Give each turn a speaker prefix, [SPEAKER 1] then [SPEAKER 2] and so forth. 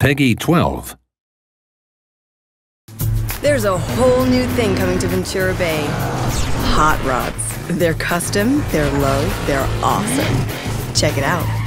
[SPEAKER 1] Peggy 12.
[SPEAKER 2] There's a whole new thing coming to Ventura Bay. Hot rods. They're custom, they're low, they're awesome. Check it out.